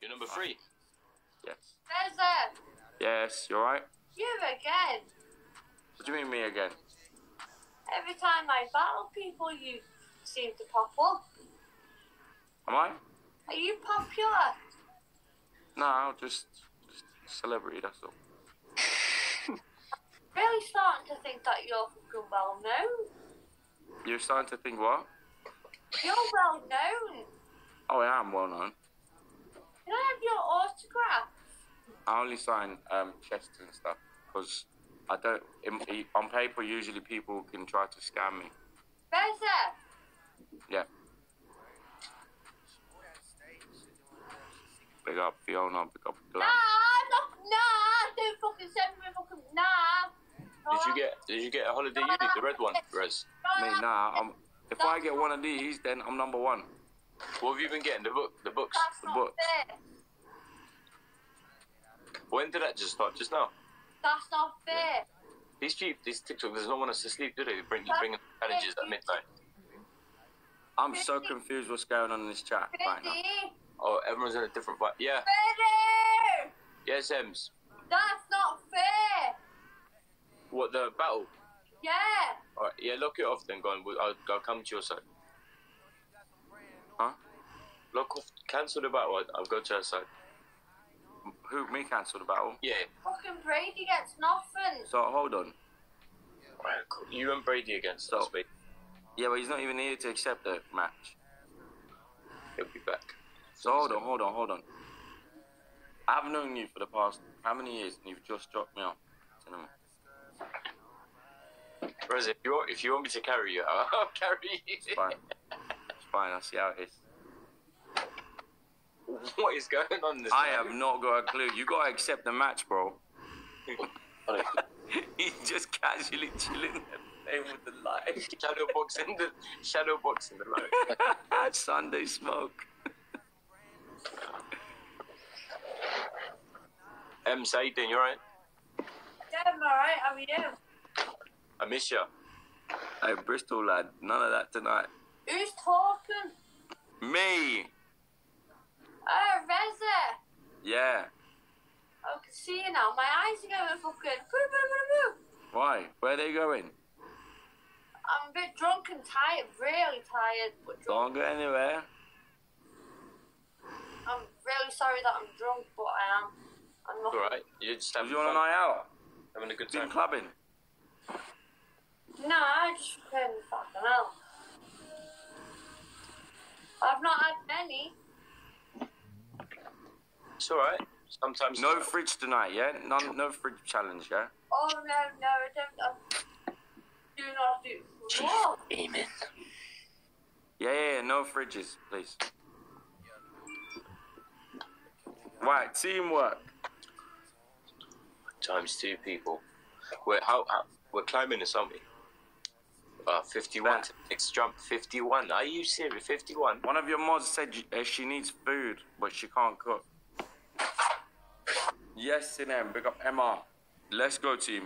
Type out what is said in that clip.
You're number three. Yes. Reza, Yes, you alright? you again. What do you mean me again? Every time I battle people, you seem to pop up. Am I? Are you popular? No, just, just celebrity, that's all. Really starting to think that you're fucking well known. You're starting to think what? You're well known. Oh, I am well known. Can I have your autograph? I only sign um, chests and stuff because I don't. In, on paper, usually people can try to scam me. Reza, Yeah. Big up Fiona, big up nah, Glenn. no, nah, don't fucking send me fucking nah. Did you get Did you get a holiday uni, the red one, Rez? Me, nah. I'm, if I get one of these, then I'm number one. What have you been getting? The book, the books. That's the not book. fair. When did that just start? Just now. That's not fair. These cheap, these TikTokers don't want us to sleep, do they? They bring bring in challenges at midnight. I'm so confused what's going on in this chat right now. Oh, everyone's in a different vibe. Yeah. Ready? Yes, Ems. That's not fair. What the battle? Yeah. All right. Yeah, lock it off then. Go on. I'll, I'll come to your side. Huh? Lock off. Cancel the battle. I'll, I'll go to her side. Who, me cancel the battle? Yeah. Fucking Brady gets nothing. So hold on. Alright, cool. You and Brady against So- us, mate. Yeah, but he's not even here to accept the match. He'll be back. So hold on, hold on, hold on. I've known you for the past how many years, and you've just dropped me off. Cinema. Reza, if you want, if you want me to carry you, I'll carry you. It's fine. It's fine. I'll see how it is. what is going on this I time? have not got a clue. You gotta accept the match, bro. He's just casually chilling there, playing with the light. shadow boxing the shadow boxing the light. Sunday smoke. M, how you doing? You alright? Yeah, I'm alright. How are you? I miss you. Hey, Bristol lad, none of that tonight. Who's talking? Me. Oh, Reza. Yeah. I can see you now. My eyes are going fucking. Why? Where are they going? I'm a bit drunk and tired. Really tired. But Don't go anywhere. I'm really sorry that I'm drunk, but I am. I'm not. Alright. You're just Was having you on a fun. night out? Having a good time. Been time. clubbing. No, I just couldn't fucking hell. I've not had many. It's alright. Sometimes No fridge tonight, yeah? None, no fridge challenge, yeah? Oh no, no, I don't. I do not do. What? Amen. Yeah, yeah, yeah, no fridges, please. Right, teamwork. Times two people. We're how, how we're climbing this, aren't we? Uh, 51 That- to next jump. 51. Are you serious? 51. One of your mods said uh, she needs food, but she can't cook. Yes, Sinem, big up Emma. Let's go, team.